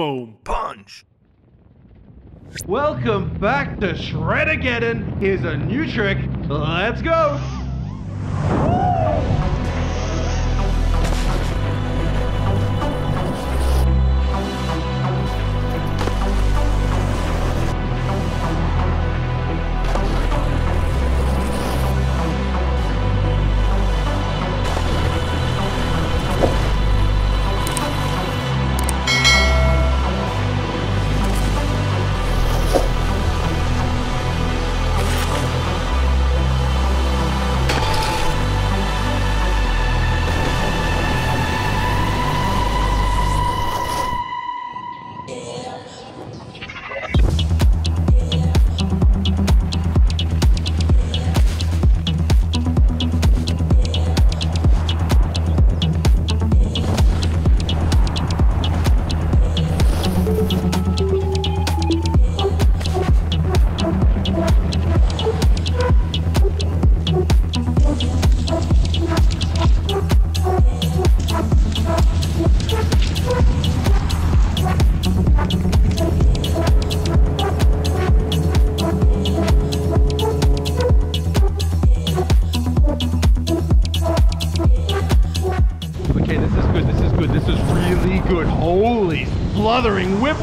foam punch. Welcome back to Shredageddon. Here's a new trick. Let's go. Okay, this is good. This is good. This is really good. Holy spluttering whip.